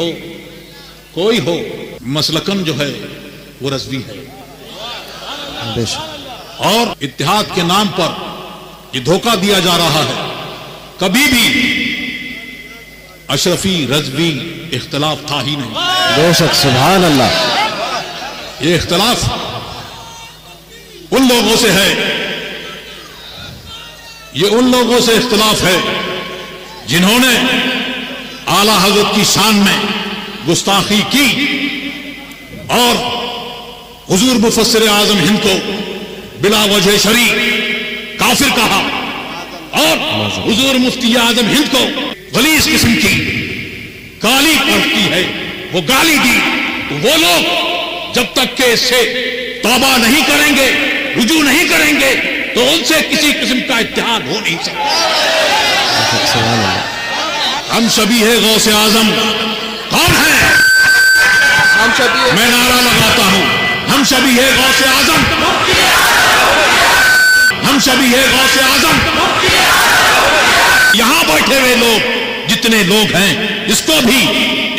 हो कोई हो मसलकन जो है वो रजवी है। और इतिहाद के नाम पर ये धोखा दिया जा रहा है। कभी भी अशरफी रजवी इख्तलाफ था ही नहीं। बेशक सुभान अल्लाह ये इख्तलाफ उन लोगों से है ये उन लोगों से इख्तलाफ है जिन्होंने आला हज़रत की शान में गुस्ताखी की और हजूर मुफसर आज़म हिंद को बिला वजह शरी काफिर कहा और हजूर मुफ्ती आज़म हिंद को गलीस किस्म की गाली पड़ती है वो गाली दी। तो वो लोग जब तक के इससे तौबा नहीं करेंगे रुजू नहीं करेंगे तो उनसे किसी किस्म का इतिहाद हो नहीं सकता। अल्लाह हम सभी है गौ से आज़म। कौन है। हम सभी मैं नारा लगाता हूँ। हम सभी है गौ से आज़म हम सभी है गौ से आज़म यहाँ बैठे हुए लोग जितने लोग हैं इसको भी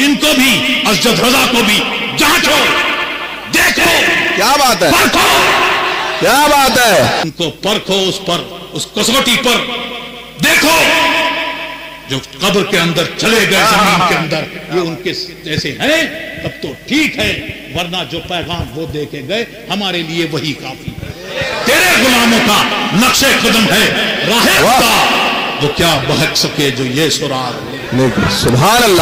इनको भी अजद रजा को भी जांचो देखो क्या बात है? परखो। क्या बात है? उनको परखो उस पर उस कसौटी पर। देखो जो कब्र के अंदर चले गए ज़मीन के अंदर ये उनके जैसे हैं तब तो ठीक है वरना जो पैगाम वो दे के गए हमारे लिए वही काफ़ी तेरे गुलामों का नक्शे कदम है। खुदा वो क्या बहक सके जो ये सुराग। सुबह अल्लाह।